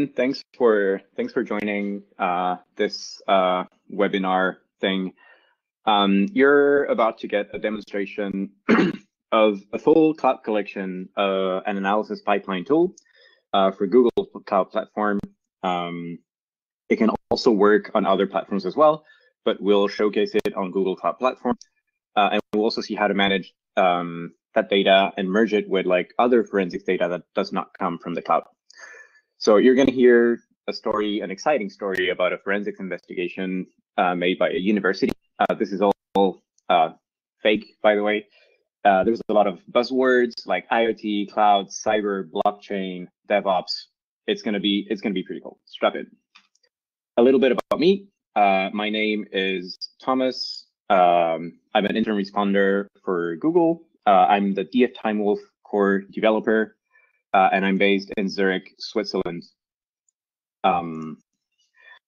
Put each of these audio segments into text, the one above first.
everyone. Thanks for thanks for joining uh, this uh, webinar thing. Um, you're about to get a demonstration of a full cloud collection uh, and analysis pipeline tool uh, for Google Cloud Platform. Um, it can also work on other platforms as well, but we'll showcase it on Google Cloud Platform. Uh, and we'll also see how to manage um, that data and merge it with like other forensics data that does not come from the cloud. So you're going to hear a story, an exciting story about a forensics investigation uh, made by a university. Uh, this is all uh, fake, by the way. Uh, there's a lot of buzzwords like IoT, cloud, cyber, blockchain, DevOps. It's gonna be it's gonna be pretty cool. Strap in. A little bit about me. Uh, my name is Thomas. Um, I'm an incident responder for Google. Uh, I'm the DF TimeWolf core developer uh, and I'm based in Zurich, Switzerland. Um,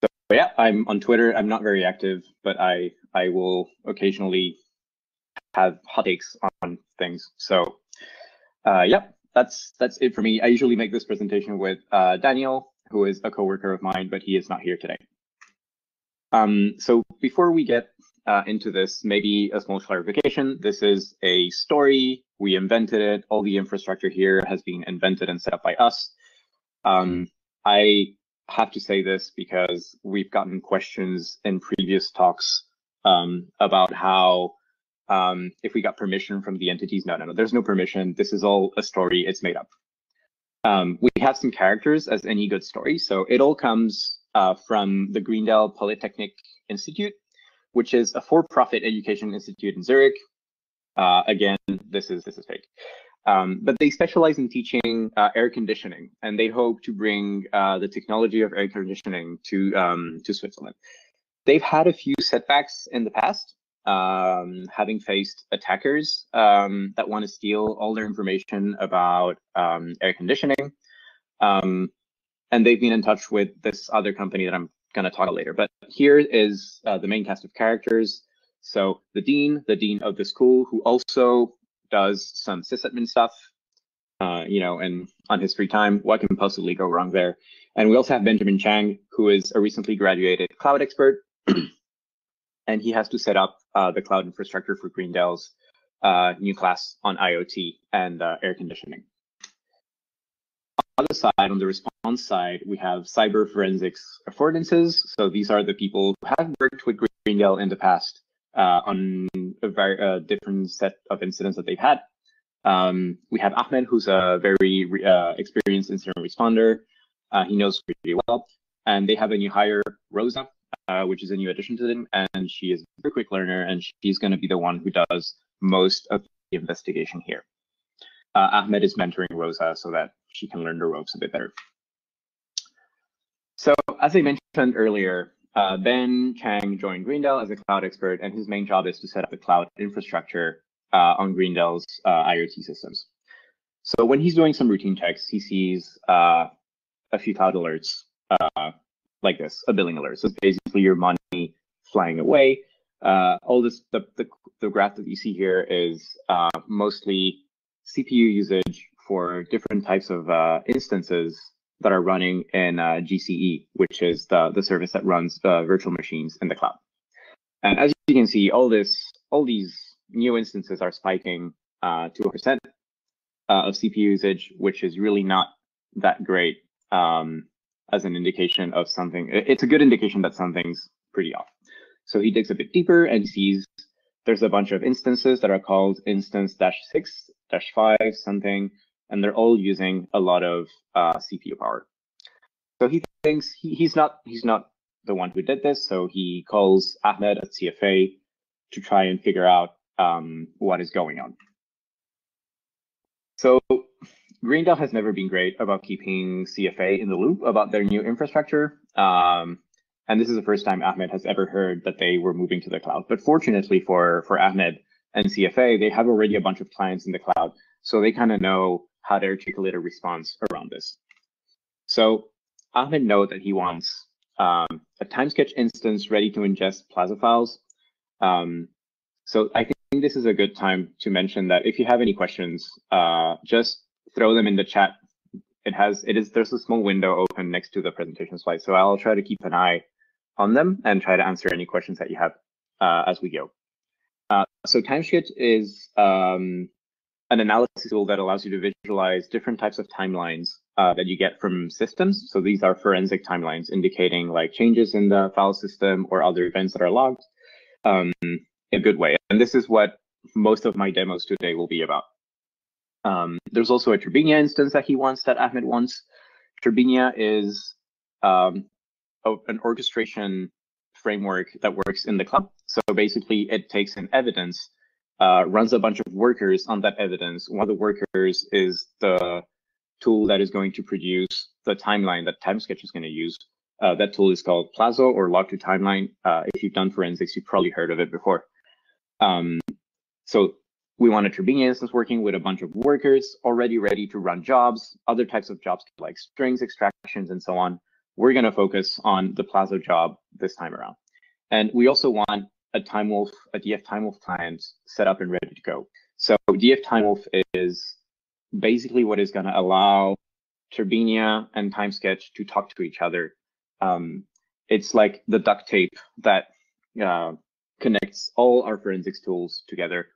so yeah, I'm on Twitter. I'm not very active, but I I will occasionally have hot takes on things. So uh, yeah, that's that's it for me. I usually make this presentation with uh, Daniel, who is a coworker of mine, but he is not here today. Um, so before we get uh, into this, maybe a small clarification. This is a story. We invented it. All the infrastructure here has been invented and set up by us. Um, I have to say this because we've gotten questions in previous talks um, about how um, if we got permission from the entities. No, no, no, there's no permission. This is all a story. It's made up. Um, we have some characters as any good story. So it all comes uh, from the Greendale Polytechnic Institute, which is a for-profit education institute in Zurich. Uh, again, this is this is fake. Um, but they specialize in teaching uh, air conditioning, and they hope to bring uh, the technology of air conditioning to um, to Switzerland. They've had a few setbacks in the past, um, having faced attackers um, that want to steal all their information about um, air conditioning. Um, and they've been in touch with this other company that I'm going to talk about later. But here is uh, the main cast of characters. So the dean, the dean of the school, who also does some sysadmin stuff, uh, you know, and on his free time, what can possibly go wrong there? And we also have Benjamin Chang, who is a recently graduated cloud expert, and he has to set up uh, the cloud infrastructure for Greendale's uh, new class on IoT and uh, air conditioning other side, on the response side, we have cyber forensics affordances. So these are the people who have worked with Greendale in the past uh, on a very uh, different set of incidents that they've had. Um, we have Ahmed, who's a very uh, experienced incident responder. Uh, he knows pretty well. And they have a new hire, Rosa, uh, which is a new addition to them. And she is a very quick learner, and she's going to be the one who does most of the investigation here. Uh, Ahmed is mentoring Rosa so that she can learn the ropes a bit better. So as I mentioned earlier, uh, Ben Chang joined Greendale as a cloud expert, and his main job is to set up the cloud infrastructure uh, on Greendale's uh, IoT systems. So when he's doing some routine checks, he sees uh, a few cloud alerts uh, like this, a billing alert. So it's basically your money flying away. All this, the, the, the, graph that you see here is mostly CPU usage for different types of uh, instances that are running in uh, GCE, which is the, the service that runs the virtual machines in the cloud. And as you can see, all this, all these new instances are spiking uh, to a percent uh, of CPU usage, which is really not that great um, as an indication of something. It's a good indication that something's pretty off. So he digs a bit deeper and sees there's a bunch of instances that are called instance dash five something and they're all using a lot of uh, CPU power. So he thinks he, he's not he's not the one who did this. So he calls Ahmed at CFA to try and figure out um, what is going on. So Greendale has never been great about keeping CFA in the loop about their new infrastructure. Um, and this is the first time Ahmed has ever heard that they were moving to the cloud. But fortunately for, for Ahmed and CFA, they have already a bunch of clients in the cloud. So they kind of know how to articulate a response around this. So Ahmed know that he wants um, a TimeSketch instance ready to ingest Plaso files. Um, so I think this is a good time to mention that if you have any questions, uh, just throw them in the chat it has it is there's a small window open next to the presentation slide. So I'll try to keep an eye on them and try to answer any questions that you have uh, as we go. Uh, so TimeSketch is um, an analysis tool that allows you to visualize different types of timelines uh, that you get from systems. So these are forensic timelines indicating like changes in the file system or other events that are logged um, in a good way. And this is what most of my demos today will be about. Um, there's also a Turbinia instance that he wants, that Ahmed wants. Turbinia is um, an orchestration framework that works in the cloud. So basically, it takes an evidence, uh, runs a bunch of workers on that evidence. One of the workers is the tool that is going to produce the timeline that TimeSketch is going to use. Uh, that tool is called Plaso or log2timeline. Uh, if you've done forensics, you've probably heard of it before. Um, so we want a Turbinia instance working with a bunch of workers already ready to run jobs, other types of jobs like strings, extractions, and so on. We're going to focus on the Plaso job this time around. And we also want a TimeWolf, a DF TimeWolf client set up and ready to go. So DF TimeWolf is basically what is going to allow Turbinia and TimeSketch to talk to each other. Um, it's like the duct tape that uh, connects all our forensics tools together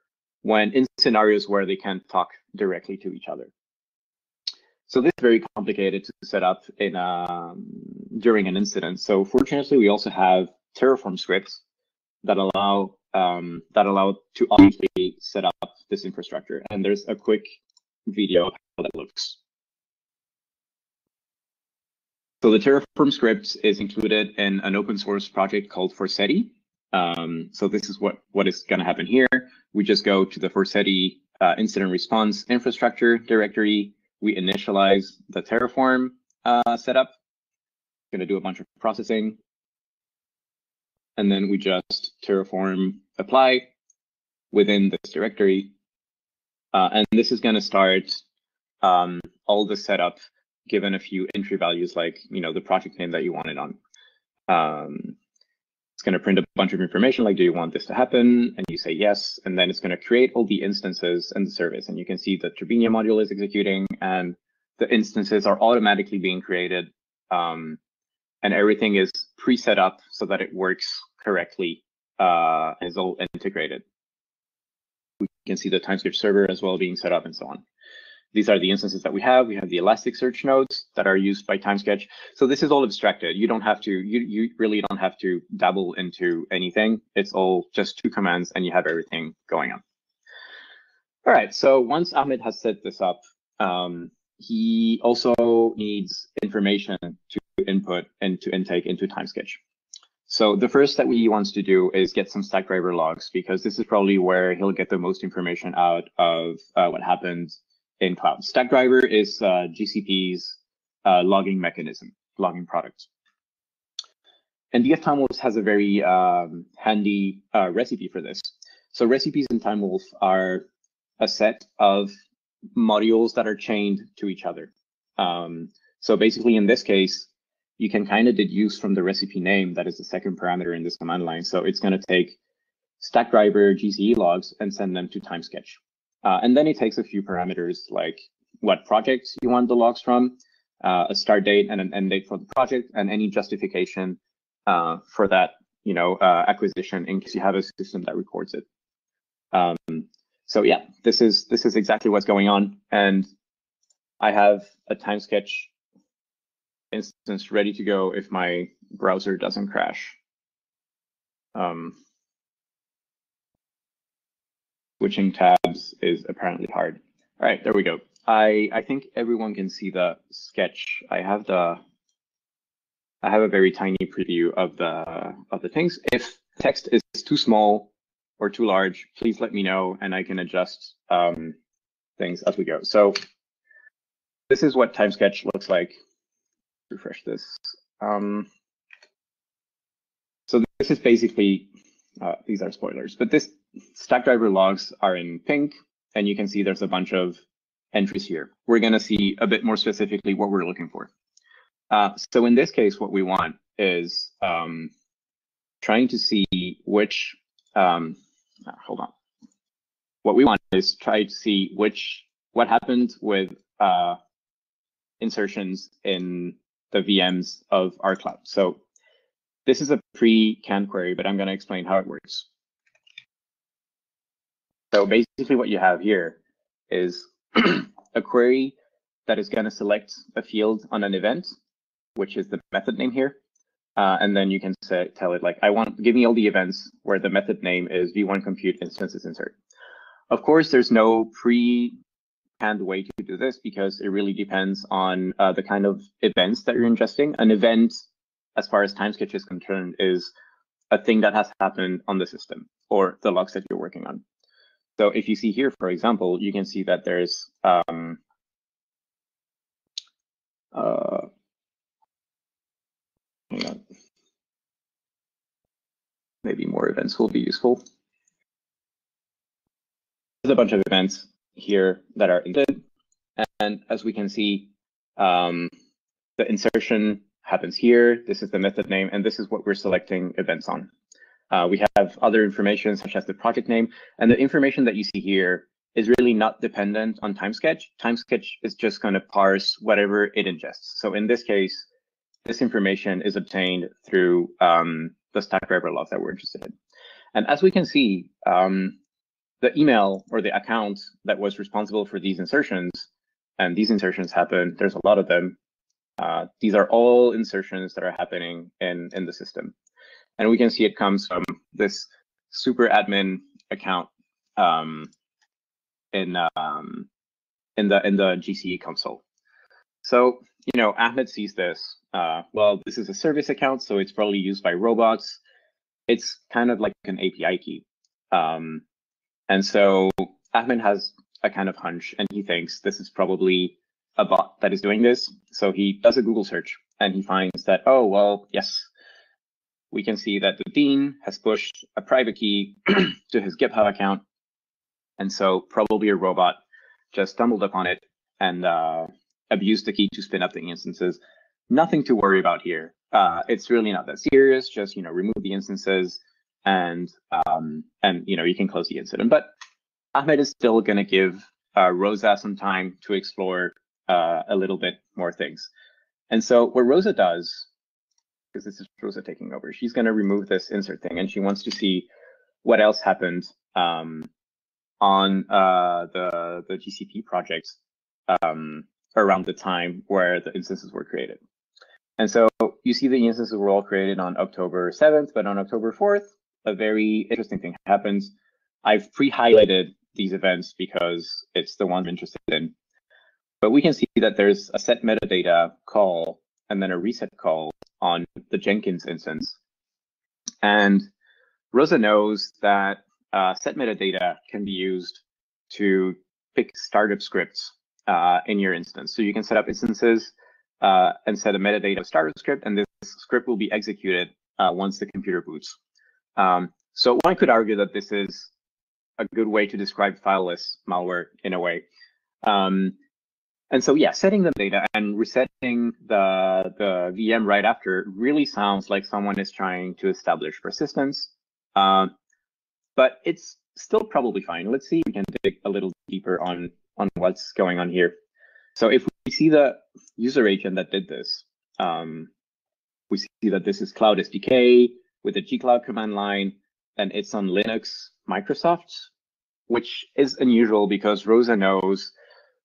when in scenarios where they can't talk directly to each other. So this is very complicated to set up in um, during an incident. So fortunately, we also have Terraform scripts that allow um, that allow to automatically set up this infrastructure. And there's a quick video of how that looks. So the Terraform script is included in an open source project called Forseti. Um, so this is what, what is going to happen here. We just go to the Forseti uh, incident response infrastructure directory. We initialize the Terraform uh, setup. Going to do a bunch of processing. And then we just Terraform apply within this directory. Uh, and this is going to start um, all the setup given a few entry values like you know the project name that you want it on. Um, it's going to print a bunch of information like, do you want this to happen? And you say yes, and then it's going to create all the instances in the service. And you can see the Turbinia module is executing and the instances are automatically being created. Um, and everything is pre-set up so that it works correctly uh, and is all integrated. We can see the TimeSketch server as well being set up and so on. These are the instances that we have. We have the Elasticsearch nodes that are used by TimeSketch. So this is all abstracted. You don't have to, you, you really don't have to dabble into anything. It's all just two commands and you have everything going on. All right, so once Ahmed has set this up, um, he also needs information to input and to intake into TimeSketch. So the first that he wants to do is get some Stackdriver logs because this is probably where he'll get the most information out of uh, what happened in cloud. Stackdriver is uh, GCP's uh, logging mechanism, logging product. And DF TimeWolf has a very um, handy uh, recipe for this. So recipes in TimeWolf are a set of modules that are chained to each other. Um, so basically, in this case, you can kind of deduce from the recipe name that is the second parameter in this command line. So it's going to take Stackdriver GCE logs and send them to TimeSketch. Uh, and then it takes a few parameters like what project you want the logs from, uh, a start date and an end date for the project, and any justification uh, for that you know uh, acquisition in case you have a system that records it. Um, so yeah, this is this is exactly what's going on, and I have a time sketch instance ready to go if my browser doesn't crash. Um, switching tabs is apparently hard. All right, there we go. I, I think everyone can see the sketch. I have the I have a very tiny preview of the of the things. If text is too small or too large, please let me know and I can adjust um, things as we go. So this is what TimeSketch looks like. Refresh this. Um, so this is basically, uh, these are spoilers, but this Stackdriver logs are in pink, and you can see there's a bunch of entries here. We're going to see a bit more specifically what we're looking for. Uh, so in this case, what we want is um, trying to see which, um, uh, hold on. What we want is try to see which, what happened with uh, insertions in the VMs of our cloud. So this is a pre-can query, but I'm going to explain how it works. So basically what you have here is a query that is going to select a field on an event, which is the method name here. Uh, and then you can say, tell it like, I want, give me all the events where the method name is v1 compute instances insert. Of course, there's no pre-hand way to do this because it really depends on uh, the kind of events that you're ingesting. An event, as far as TimeSketch is concerned, is a thing that has happened on the system or the logs that you're working on. So if you see here, for example, you can see that there's um, uh, hang on. Maybe more events will be useful. There's a bunch of events here that are indented. And as we can see, um, the insertion happens here. This is the method name, and this is what we're selecting events on. Uh, we have other information such as the project name, and the information that you see here is really not dependent on TimeSketch. TimeSketch is just going to parse whatever it ingests. So in this case, this information is obtained through um, the Stackdriver log that we're interested in. And as we can see, um, the email or the account that was responsible for these insertions, and these insertions happen, there's a lot of them. Uh, these are all insertions that are happening in, in the system. And we can see it comes from this super admin account um, in um, in the in the GCE console. So you know, Ahmed sees this. Uh, well, this is a service account, so it's probably used by robots. It's kind of like an API key. Um, and so Ahmed has a kind of hunch, and he thinks this is probably a bot that is doing this. So he does a Google search, and he finds that, oh, well, yes, we can see that the dean has pushed a private key to his GitHub account. And so probably a robot just stumbled upon it and uh, abused the key to spin up the instances. Nothing to worry about here. Uh, it's really not that serious. Just you know, remove the instances and um, and you know you can close the incident. But Ahmed is still going to give uh, Rosa some time to explore uh, a little bit more things. And so what Rosa does because this is Rosa taking over. She's going to remove this insert thing, and she wants to see what else happened um, on uh, the the GCP project um, around the time where the instances were created. And so you see the instances were all created on October 7th, but on October 4th, a very interesting thing happens. I've pre-highlighted these events because it's the one I'm interested in. But we can see that there's a set metadata call and then a reset call on the Jenkins instance. And Rosa knows that uh, set metadata can be used to pick startup scripts uh, in your instance. So you can set up instances uh, and set a metadata startup script, and this script will be executed uh, once the computer boots. Um, so one could argue that this is a good way to describe fileless malware in a way. Um, and so, yeah, setting the data and resetting the, the VM right after really sounds like someone is trying to establish persistence. Uh, but it's still probably fine. Let's see if we can dig a little deeper on, on what's going on here. So if we see the user agent that did this, um, we see that this is Cloud SDK with the gcloud command line, and it's on Linux Microsoft, which is unusual because Rosa knows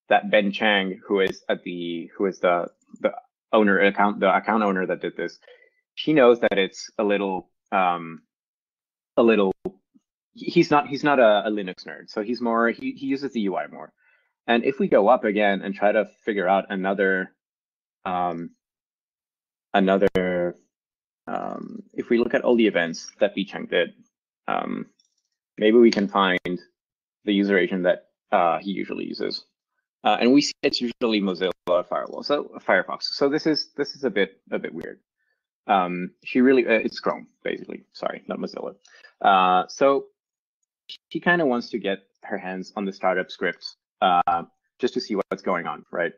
that Ben Chang, who is at the who is the the owner account the account owner that did this, she knows that it's a little um a little he's not he's not a, a Linux nerd, so he's more he, he uses the UI more. And if we go up again and try to figure out another um another um if we look at all the events that Chang did, um maybe we can find the user agent that uh, he usually uses. Uh, and we see it's usually Mozilla Firewall, so Firefox. So this is this is a bit a bit weird. Um, she really uh, it's Chrome basically. Sorry, not Mozilla. Uh, so she kind of wants to get her hands on the startup script uh, just to see what's going on, right?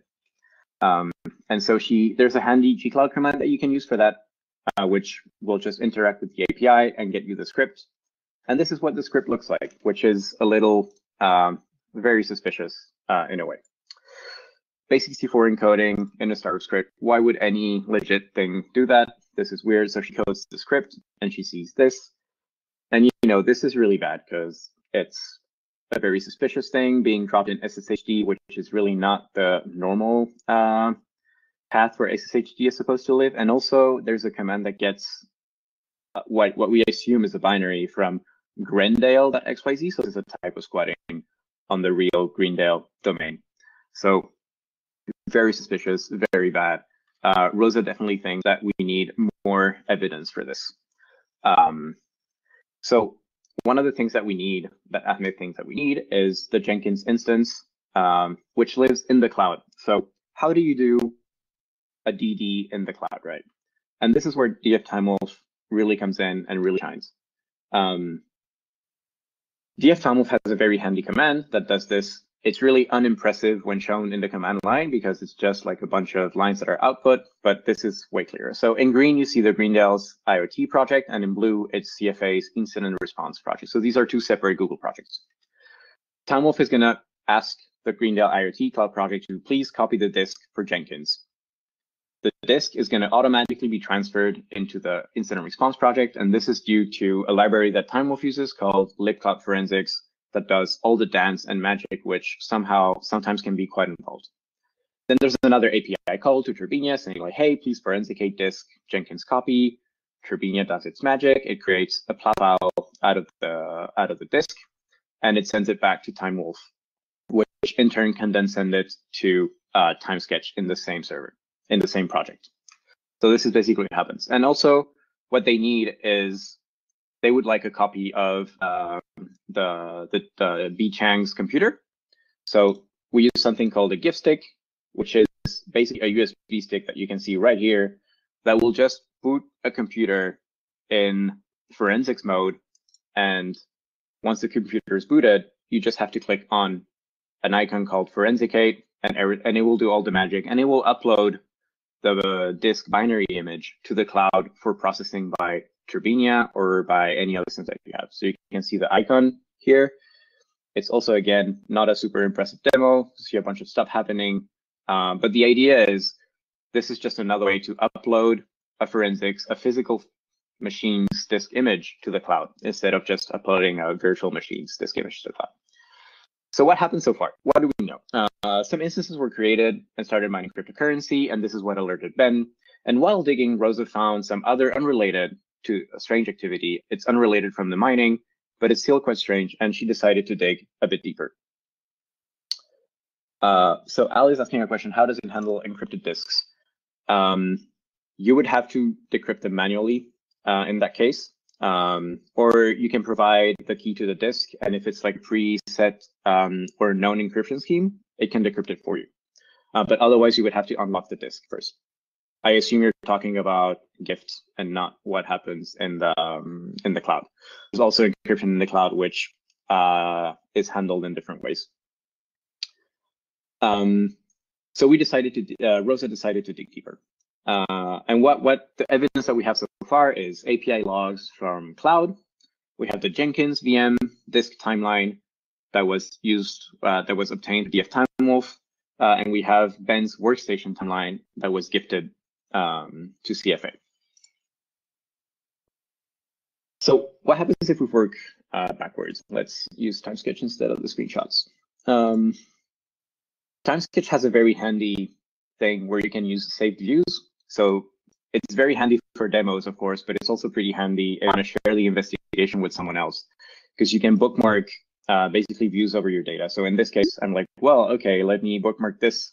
Um, and so she there's a handy gcloud command that you can use for that, uh, which will just interact with the API and get you the script. And this is what the script looks like, which is a little um, very suspicious uh, in a way. base64 encoding in a startup script. Why would any legit thing do that? This is weird. So she codes the script and she sees this. And you know, this is really bad because it's a very suspicious thing being dropped in SSHD, which is really not the normal uh, path where SSHD is supposed to live. And also there's a command that gets uh, what, what we assume is a binary from Greendale.xyz. So it's a type of squatting on the real Greendale domain. So very suspicious, very bad. Uh, Rosa definitely thinks that we need more evidence for this. Um, so one of the things that we need, that Ahmed things that we need, is the Jenkins instance, um, which lives in the cloud. So how do you do a DD in the cloud, right? And this is where DF TimeWolf really comes in and really shines. Um, DF TimeWolf has a very handy command that does this it's really unimpressive when shown in the command line because it's just like a bunch of lines that are output, but this is way clearer. So in green, you see the Greendale's IoT project, and in blue, it's CFA's incident response project. So these are two separate Google projects. TimeWolf is going to ask the Greendale IoT cloud project to please copy the disk for Jenkins. The disk is going to automatically be transferred into the incident response project, and this is due to a library that TimeWolf uses called libcloud forensics that does all the dance and magic, which somehow sometimes can be quite involved. Then there's another API call to Turbinia saying like, hey, please forensicate disk Jenkins copy. Turbinia does its magic. It creates a plot file out of the out of the disk, and it sends it back to TimeWolf, which in turn can then send it to uh, TimeSketch in the same server, in the same project. So this is basically what happens. And also, what they need is they would like a copy of uh, the, the, the B-Chang's computer. So we use something called a GiftStick, which is basically a USB stick that you can see right here that will just boot a computer in forensics mode. And once the computer is booted, you just have to click on an icon called forensicate and, and it will do all the magic and it will upload the disk binary image to the cloud for processing by Turbinia or by any other syntax you have. So you can see the icon here. It's also, again, not a super impressive demo. You see a bunch of stuff happening. Um, but the idea is this is just another way to upload a forensics, a physical machine's disk image to the cloud instead of just uploading a virtual machine's disk image to the cloud. So what happened so far? What do we know? Uh, some instances were created and started mining cryptocurrency, and this is what alerted Ben. And while digging, Rosa found some other unrelated to a strange activity. It's unrelated from the mining, but it's still quite strange, and she decided to dig a bit deeper. Uh, so Ali is asking a question, how does it handle encrypted disks? Um, you would have to decrypt them manually uh, in that case, um, or you can provide the key to the disk, and if it's like preset um, or known encryption scheme, it can decrypt it for you. Uh, but otherwise, you would have to unlock the disk first. I assume you're talking about gifts and not what happens in the um, in the cloud. There's also encryption in the cloud, which uh, is handled in different ways. Um, so we decided to, uh, Rosa decided to dig deeper. Uh, and what, what the evidence that we have so far is API logs from cloud. We have the Jenkins VM disk timeline that was used, uh, that was obtained via TimeWolf. Uh, and we have Ben's workstation timeline that was gifted um, to CFA. So what happens if we work uh, backwards? Let's use TimeSketch instead of the screenshots. Um, TimeSketch has a very handy thing where you can use saved views. So it's very handy for demos, of course, but it's also pretty handy want to share the investigation with someone else because you can bookmark uh, basically views over your data. So in this case, I'm like, well, okay, let me bookmark this.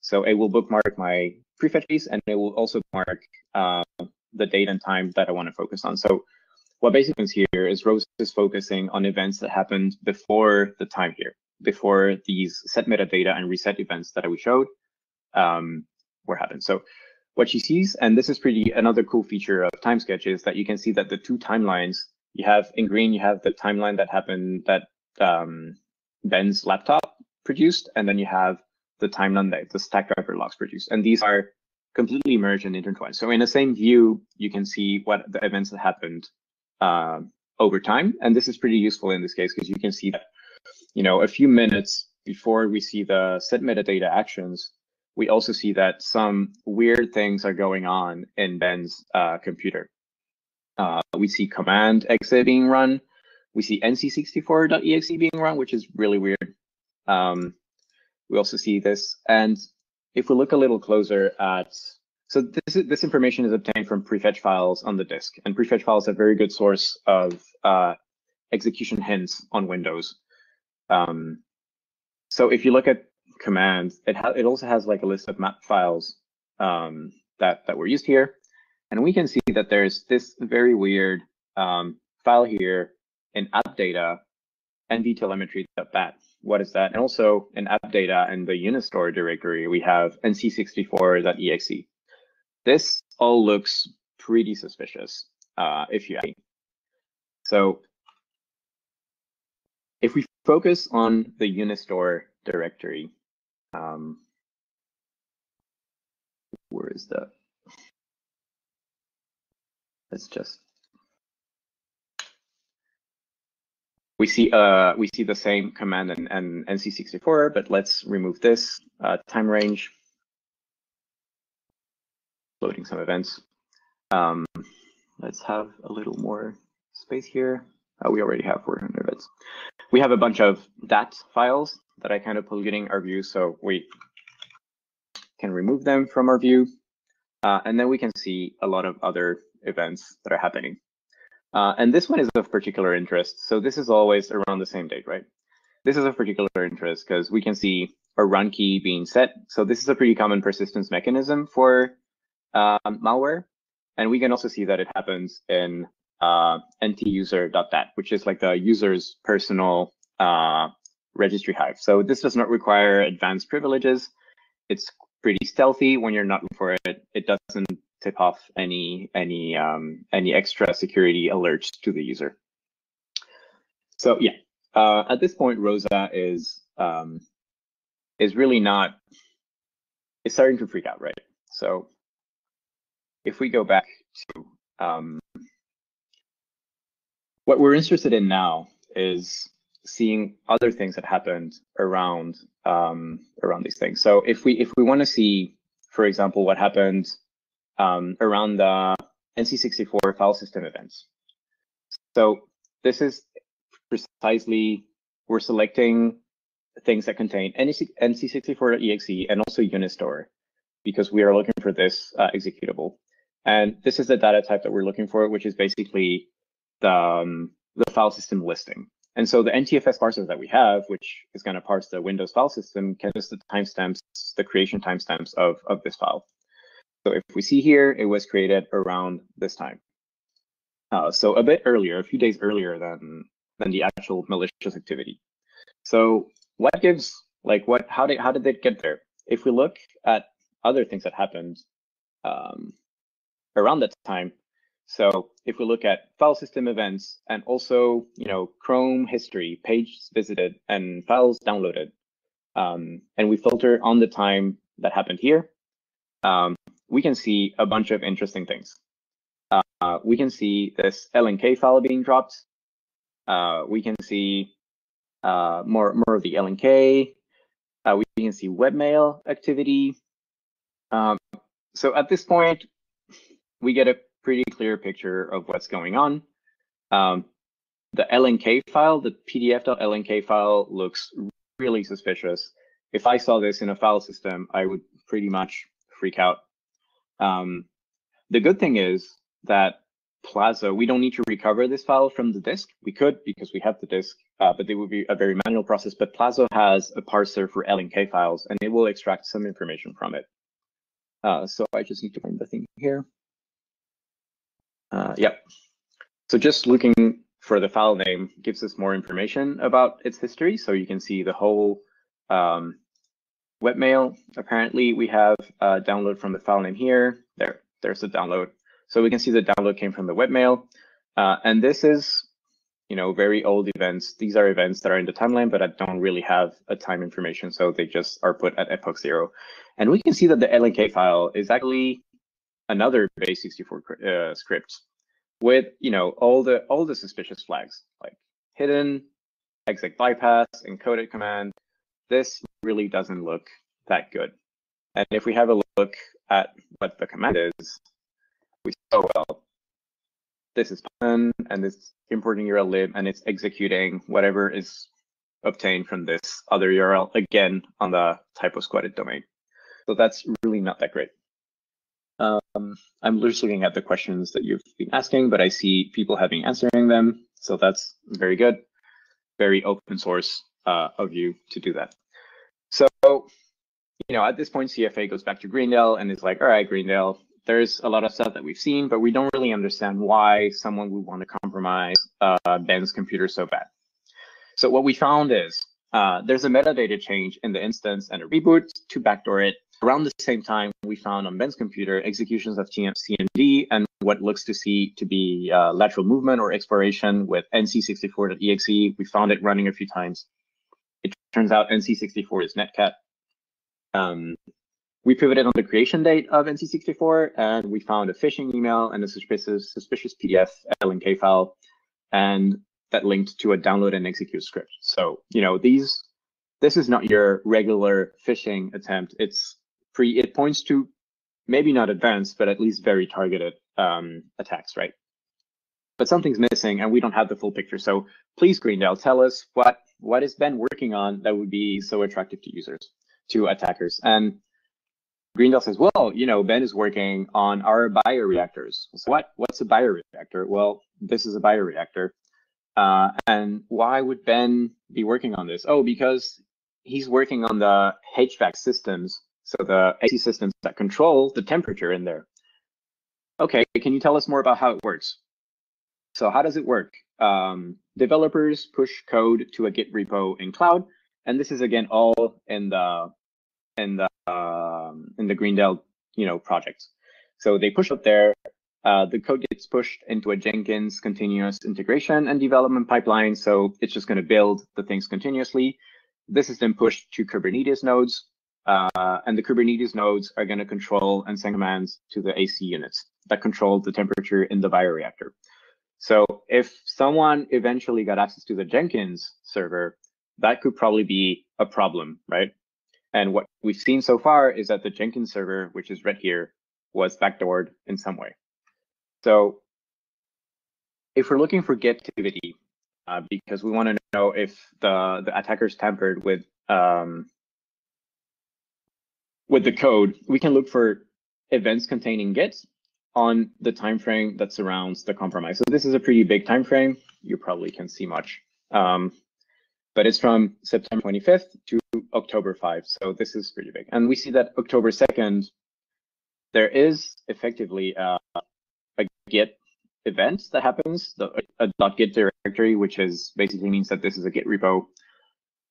So it will bookmark my prefetch piece, and it will also mark uh, the date and time that I want to focus on. So what basically happens here is Rose is focusing on events that happened before the time here, before these set metadata and reset events that we showed um, were happened. So what she sees, and this is pretty another cool feature of TimeSketch is that you can see that the two timelines you have in green, you have the timeline that happened that um, Ben's laptop produced, and then you have the timeline that the Stackdriver logs produce. And these are completely merged and intertwined. So in the same view, you can see what the events that happened uh, over time. And this is pretty useful in this case because you can see that, you know, a few minutes before we see the set metadata actions, we also see that some weird things are going on in Ben's uh, computer. Uh, we see command exit being run. We see nc64.exe being run, which is really weird. Um, we also see this. And if we look a little closer at, so this, is this information is obtained from prefetch files on the disk. And prefetch files are a very good source of uh, execution hints on Windows. Um, so if you look at commands, it, it also has like a list of map files um, that, that were used here. And we can see that there's this very weird um, file here in app data nvtelemetry.bat. What is that? And also in app data and the Unistore directory, we have nc64.exe. This all looks pretty suspicious, uh, if you ask me. So if we focus on the Unistore directory, um, where is that? Let's just we see uh we see the same command in, in NC64, but let's remove this uh, time range, loading some events. Um, let's have a little more space here. Uh, we already have 400 events. We have a bunch of DAT files that are kind of polluting our view, so we can remove them from our view. Uh, and then we can see a lot of other events that are happening. Uh, and this one is of particular interest. So this is always around the same date, right? This is of particular interest because we can see a run key being set. So this is a pretty common persistence mechanism for um, malware. And we can also see that it happens in uh, ntuser.dat, which is like the user's personal uh, registry hive. So this does not require advanced privileges. It's pretty stealthy when you're not looking for it. It doesn't tip off any any um, any extra security alerts to the user. So yeah, uh, at this point, Rosa is um, is really not. It's starting to freak out, right? So if we go back to um, what we're interested in now is seeing other things that happened around um, around these things. So if we if we want to see, for example, what happened um, around the NC64 file system events. So this is precisely, we're selecting things that contain NC64.exe and also Unistore because we are looking for this uh, executable. And this is the data type that we're looking for, which is basically the, um, the file system listing. And so the NTFS parser that we have, which is going to parse the Windows file system, can list the timestamps, the creation timestamps of, of this file. So if we see here, it was created around this time. Uh, so a bit earlier, a few days earlier than than the actual malicious activity. So what gives like what how did how did it get there? If we look at other things that happened um, around that time, so if we look at file system events and also you know Chrome history, pages visited, and files downloaded, um, and we filter on the time that happened here, um, we can see a bunch of interesting things. Uh, we can see this LNK file being dropped. Uh, we can see uh, more, more of the LNK. Uh, we can see webmail activity. Um, so at this point, we get a pretty clear picture of what's going on. Um, the LNK file, the pdf.lnk file looks really suspicious. If I saw this in a file system, I would pretty much freak out. Um, the good thing is that Plaso, we don't need to recover this file from the disk. We could because we have the disk, uh, but it would be a very manual process. But Plaso has a parser for LNK files, and it will extract some information from it. Uh, so I just need to find the thing here. Uh, yep. So just looking for the file name gives us more information about its history. So you can see the whole um, webmail. Apparently, we have a download from the file name here. There, there's the download. So we can see the download came from the webmail. Uh, and this is, you know, very old events. These are events that are in the timeline, but I don't really have a time information. So they just are put at epoch zero. And we can see that the LNK file is actually another base64 uh, script with, you know, all the all the suspicious flags like hidden, exec bypass, encoded command, this really doesn't look that good. And if we have a look at what the command is, we see, oh, well, this is Python and it's importing URL lib and it's executing whatever is obtained from this other URL again on the typo squatted domain. So that's really not that great. Um, I'm just looking at the questions that you've been asking, but I see people having answering them. So that's very good. Very open source uh, of you to do that. So, you know, at this point, CFA goes back to Greendale and is like, all right, Greendale, there's a lot of stuff that we've seen, but we don't really understand why someone would want to compromise uh, Ben's computer so bad. So what we found is uh, there's a metadata change in the instance and a reboot to backdoor it. Around the same time, we found on Ben's computer executions of TMCMD and what looks to see to be uh, lateral movement or exploration with NC64.exe. We found it running a few times. Turns out NC64 is Netcat. Um, we pivoted on the creation date of NC64 and we found a phishing email and a suspicious, suspicious PDF LNK file and that linked to a download and execute script. So, you know, these, this is not your regular phishing attempt. It's pre, it points to maybe not advanced, but at least very targeted um, attacks, right? But something's missing and we don't have the full picture. So please, Greendale, tell us what, what is Ben working on that would be so attractive to users, to attackers. And Greendale says, well, you know, Ben is working on our bioreactors. So what? What's a bioreactor? Well, this is a bioreactor. Uh, and why would Ben be working on this? Oh, because he's working on the HVAC systems, so the AC systems that control the temperature in there. Okay, can you tell us more about how it works? So how does it work? Um, developers push code to a Git repo in cloud, and this is again all in the in the um, in the Greendale you know project. So they push up there. Uh, the code gets pushed into a Jenkins continuous integration and development pipeline. So it's just going to build the things continuously. This is then pushed to Kubernetes nodes. Uh, and the Kubernetes nodes are going to control and send commands to the AC units that control the temperature in the bioreactor. So if someone eventually got access to the Jenkins server, that could probably be a problem, right? And what we've seen so far is that the Jenkins server, which is right here, was backdoored in some way. So if we're looking for Git activity, uh, because we want to know if the, the attackers tampered with um, with the code, we can look for events containing Git on the time frame that surrounds the compromise. So this is a pretty big time frame. You probably can see much. Um, but it's from September 25th to October 5th. So this is pretty big. And we see that October 2nd, there is effectively a, a Git event that happens, the, a .git directory, which is basically means that this is a Git repo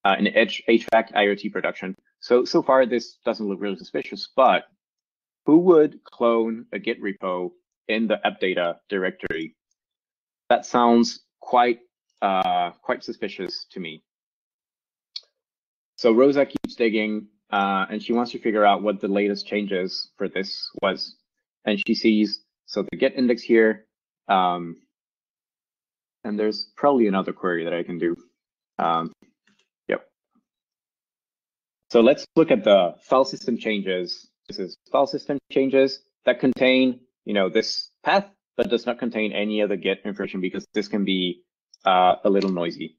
uh, in HVAC IoT production. So, so far this doesn't look really suspicious, but who would clone a Git repo in the appdata directory? That sounds quite uh, quite suspicious to me. So Rosa keeps digging uh, and she wants to figure out what the latest changes for this was. And she sees, so the Git index here, um, and there's probably another query that I can do. Um, yep. So let's look at the file system changes. This is file system changes that contain, you know, this path, but does not contain any other the Git information because this can be uh, a little noisy.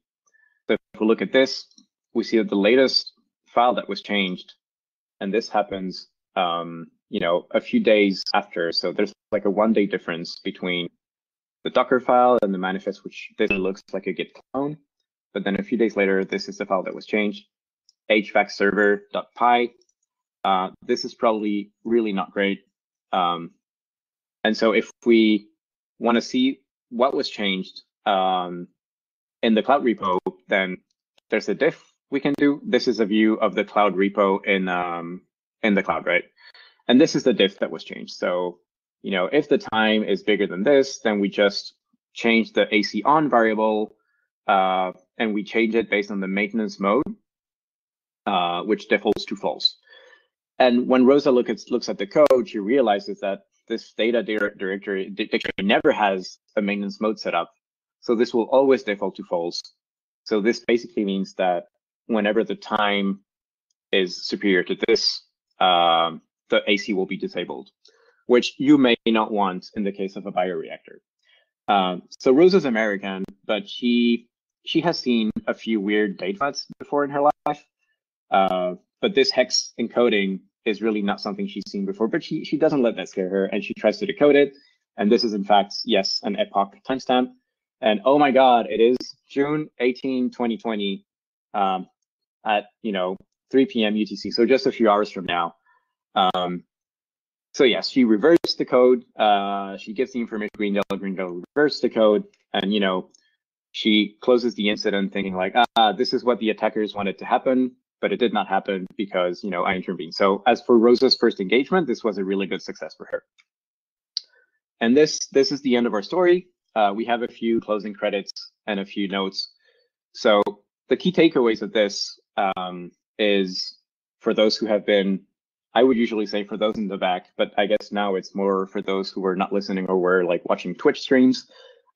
So if we look at this, we see that the latest file that was changed, and this happens, um, you know, a few days after. So there's like a one day difference between the Docker file and the manifest, which this looks like a Git clone. But then a few days later, this is the file that was changed, HVAC server.py. Uh, this is probably really not great. Um, and so if we want to see what was changed um, in the cloud repo, then there's a diff we can do. This is a view of the cloud repo in um, in the cloud, right? And this is the diff that was changed. So, you know, if the time is bigger than this, then we just change the AC on variable uh, and we change it based on the maintenance mode, uh, which defaults to false. And when Rosa look at, looks at the code, she realizes that this data directory dictionary never has a maintenance mode set up. So this will always default to false. So this basically means that whenever the time is superior to this, um, the AC will be disabled, which you may not want in the case of a bioreactor. Um, so Rosa's American, but she she has seen a few weird date before in her life. Uh, but this hex encoding is really not something she's seen before, but she, she doesn't let that scare her and she tries to decode it. And this is in fact, yes, an epoch timestamp. And oh my God, it is June 18, 2020 um, at, you know, 3 p.m. UTC. So just a few hours from now. Um, so yes, she reversed the code. Uh, she gives the information green, yellow, green, yellow, reverse the code. And, you know, she closes the incident thinking like, ah, this is what the attackers wanted to happen but it did not happen because you know I intervened. So as for Rosa's first engagement, this was a really good success for her. And this this is the end of our story. Uh, we have a few closing credits and a few notes. So the key takeaways of this um, is for those who have been, I would usually say for those in the back, but I guess now it's more for those who were not listening or were like watching Twitch streams.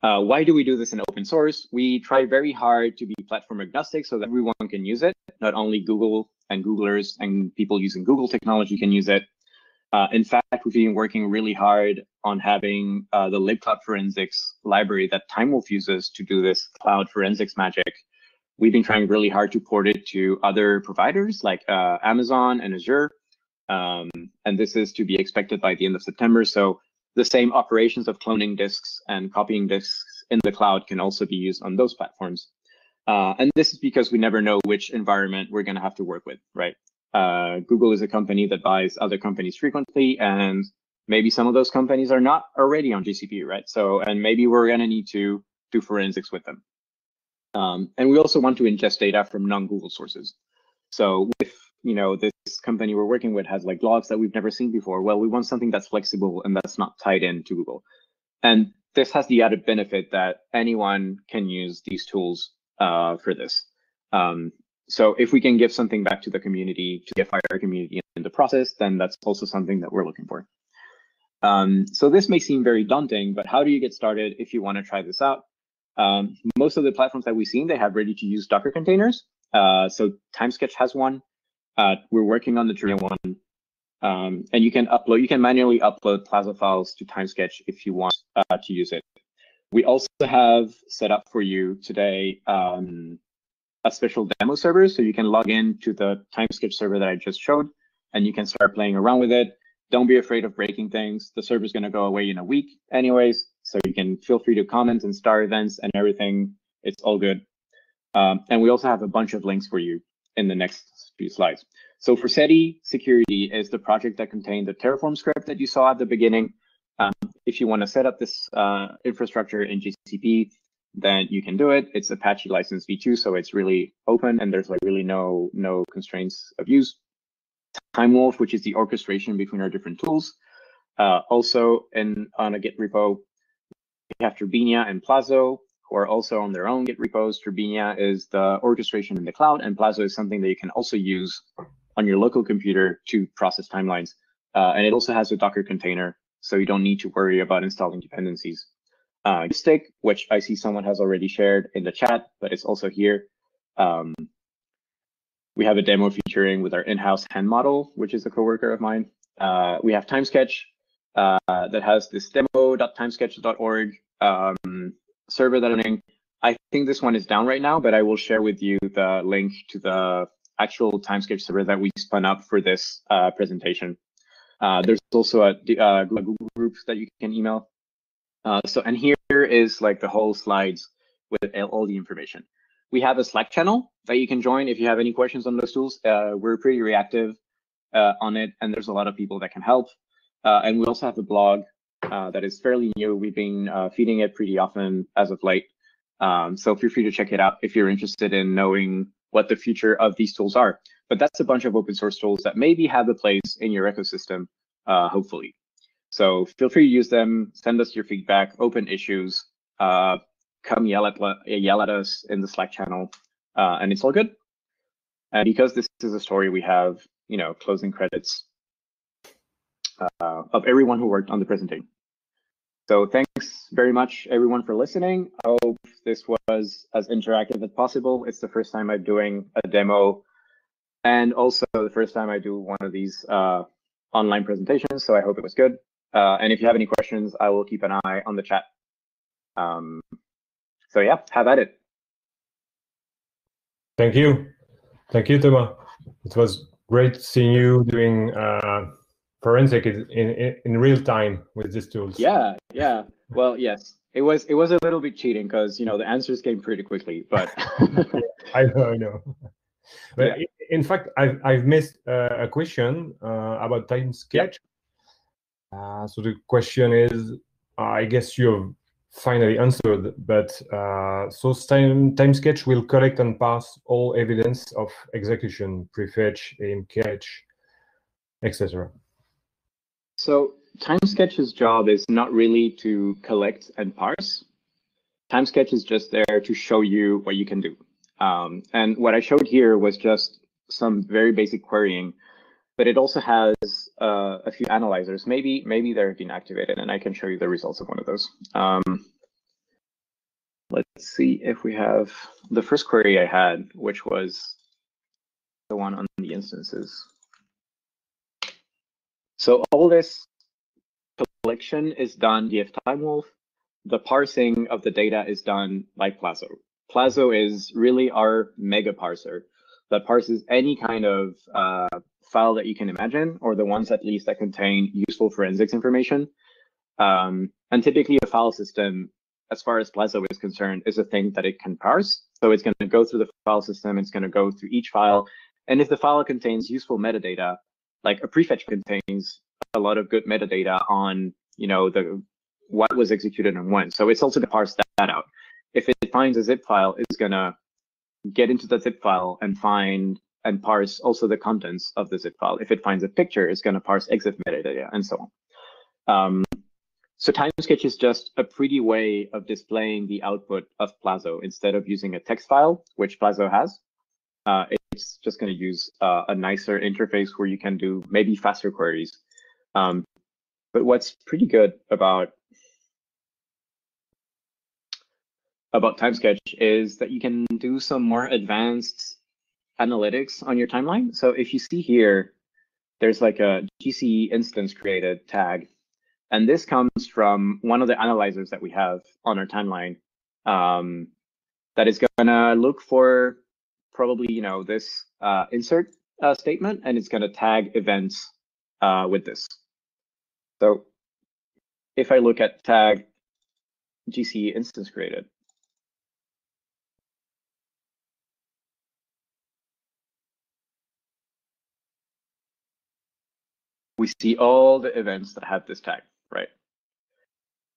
Uh, why do we do this in open source? We try very hard to be platform agnostic so that everyone can use it. Not only Google and Googlers and people using Google technology can use it. Uh, in fact, we've been working really hard on having uh, the libcloud forensics library that TimeWolf uses to do this cloud forensics magic. We've been trying really hard to port it to other providers like uh, Amazon and Azure. Um, and this is to be expected by the end of September. So the same operations of cloning disks and copying disks in the cloud can also be used on those platforms. Uh, and this is because we never know which environment we're going to have to work with, right? Uh, Google is a company that buys other companies frequently, and maybe some of those companies are not already on GCP, right? So, and maybe we're going to need to do forensics with them. Um, and we also want to ingest data from non-Google sources. So with you know, this company we're working with has like logs that we've never seen before. Well, we want something that's flexible and that's not tied into Google. And this has the added benefit that anyone can use these tools uh, for this. Um, so if we can give something back to the community, to the FIR community in the process, then that's also something that we're looking for. Um, so this may seem very daunting, but how do you get started if you want to try this out? Um, most of the platforms that we've seen, they have ready to use Docker containers. Uh, so TimeSketch has one. Uh, we're working on the Turbinia one. Um, and you can upload, you can manually upload Plaso files to TimeSketch if you want uh, to use it. We also have set up for you today um, a special demo server, so you can log in to the TimeSketch server that I just showed, and you can start playing around with it. Don't be afraid of breaking things. The server is going to go away in a week anyways, so you can feel free to comment and star events and everything. It's all good. Um, and we also have a bunch of links for you in the next few slides. So Forseti Security is the project that contained the Terraform script that you saw at the beginning. Um, if you want to set up this uh, infrastructure in GCP, then you can do it. It's Apache license v2, so it's really open and there's like really no no constraints of use. TimeWolf, which is the orchestration between our different tools. Uh, also, in on a Git repo, we have Turbinia and Plaso, are also on their own Git repos. Turbinia is the orchestration in the cloud, and Plaso is something that you can also use on your local computer to process timelines. Uh, and it also has a Docker container, so you don't need to worry about installing dependencies. Uh, Stick, which I see someone has already shared in the chat, but it's also here. Um, we have a demo featuring with our in-house hand model, which is a coworker of mine. Uh, we have TimeSketch uh, that has this demo.timesketch.org um, server that I'm. I think this one is down right now, but I will share with you the link to the actual TimeSketch server that we spun up for this uh, presentation. Uh, there's also a, a, uh, Google group that you can email. Uh, so, and here is like the whole slides with all the information. We have a Slack channel that you can join if you have any questions on those tools. Uh, we're pretty reactive uh, on it, and there's a lot of people that can help. and we also have a blog uh, that is fairly new. We've been uh, feeding it pretty often as of late. Um, so feel free to check it out if you're interested in knowing what the future of these tools are. But that's a bunch of open source tools that maybe have a place in your ecosystem, uh, hopefully. So feel free to use them, send us your feedback, open issues, uh, come yell at, yell at us in the Slack channel, uh, and it's all good. And because this is a story, we have, you know, closing credits uh, of everyone who worked on the presentation. So thanks very much, everyone, for listening. I hope this was as interactive as possible. It's the first time I'm doing a demo and also the first time I do one of these uh, online presentations, so I hope it was good. Uh, and if you have any questions, I will keep an eye on the chat. Um, so yeah, have at it. Thank you. Thank you, Thomas. It was great seeing you doing uh, forensic in, in, in real time with these tools. Yeah, yeah. Well, yes, it was it was a little bit cheating because you know the answers came pretty quickly, but I know, I know. But yeah. in fact, I've I've missed uh, a question uh, about TimeSketch. Uh, so the question is, I guess you have finally answered, but uh, so time time sketch will collect and pass all evidence of execution, prefetch, Amcache, etc. So TimeSketch's job is not really to collect and parse. TimeSketch is just there to show you what you can do. Um, and what I showed here was just some very basic querying, but it also has uh, a few analyzers. Maybe maybe they're been activated, and I can show you the results of one of those. Um, let's see if we have the first query I had, which was the one on the instances. So all this collection is done via TimeWolf. The parsing of the data is done by Plaso. Plaso is really our mega parser that parses any kind of uh, file that you can imagine, or the ones at least that contain useful forensics information. Um, and typically a file system, as far as Plaso is concerned, is a thing that it can parse. So it's going to go through the file system, it's going to go through each file. And if the file contains useful metadata, like a prefetch contains a lot of good metadata on, you know, the what was executed and when. So it's also to parse that out. If it finds a zip file, it's gonna get into the zip file and find and parse also the contents of the zip file. If it finds a picture, it's gonna parse exif metadata and so on. Um, so TimeSketch is just a pretty way of displaying the output of Plaso instead of using a text file, which Plaso has. Uh, it's just going to use uh, a nicer interface where you can do maybe faster queries. Um, but what's pretty good about about TimeSketch is that you can do some more advanced analytics on your timeline. So if you see here, there's like a GCE instance created tag. And this comes from one of the analyzers that we have on our timeline um, that is going to look for probably, you know, this uh, insert uh, statement, and it's going to tag events uh, with this. So if I look at tag GC instance created, we see all the events that have this tag, right?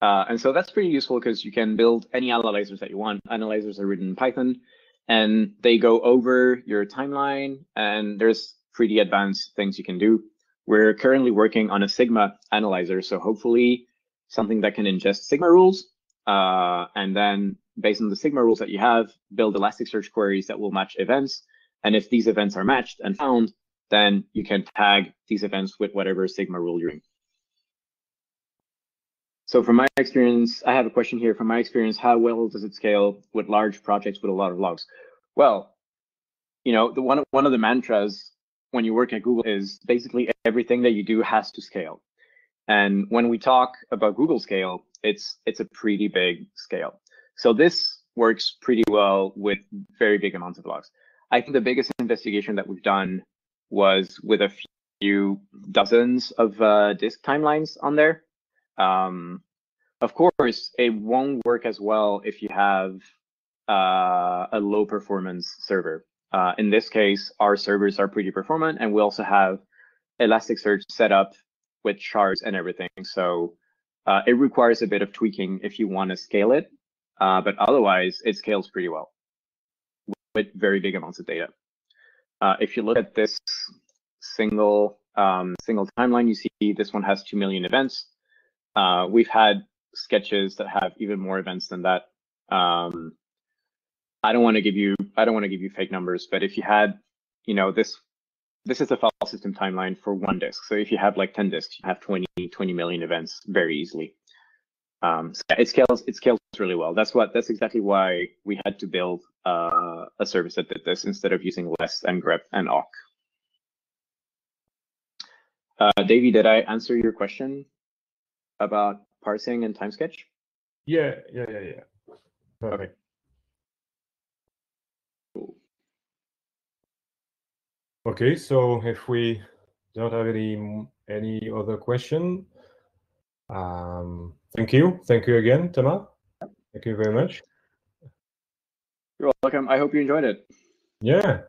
Uh, and so that's pretty useful because you can build any analyzers that you want. Analyzers are written in Python and they go over your timeline and there's pretty advanced things you can do. We're currently working on a Sigma analyzer, so hopefully something that can ingest Sigma rules, uh, and then based on the Sigma rules that you have, build Elasticsearch queries that will match events. And if these events are matched and found, then you can tag these events with whatever Sigma rule you're in. So from my experience, I have a question here. From my experience, how well does it scale with large projects with a lot of logs? Well, you know, the one one of the mantras when you work at Google is basically everything that you do has to scale. And when we talk about Google scale, it's it's a pretty big scale. So this works pretty well with very big amounts of logs. I think the biggest investigation that we've done was with a few dozens of uh, disk timelines on there. Um, of course, it won't work as well if you have uh, a low performance server. Uh, in this case, our servers are pretty performant, and we also have Elasticsearch set up with shards and everything. So uh, it requires a bit of tweaking if you want to scale it, uh, but otherwise it scales pretty well with very big amounts of data. Uh, if you look at this single um, single timeline, you see this one has 2 million events. Uh, we've had sketches that have even more events than that. Um, I don't want to give you I don't want to give you fake numbers, but if you had, you know, this this is a file system timeline for one disk. So if you have like 10 disks, you have 20 20 million events very easily. Um, so it scales it scales really well. That's what that's exactly why we had to build uh, a service that did this instead of using less and grep and awk. Uh, Davey, did I answer your question about parsing and TimeSketch? Yeah, yeah, yeah, yeah. Perfect. Cool. Okay, so if we don't have any any other question, um, thank you, thank you again, Tama. Thank you very much. You're welcome. I hope you enjoyed it. Yeah,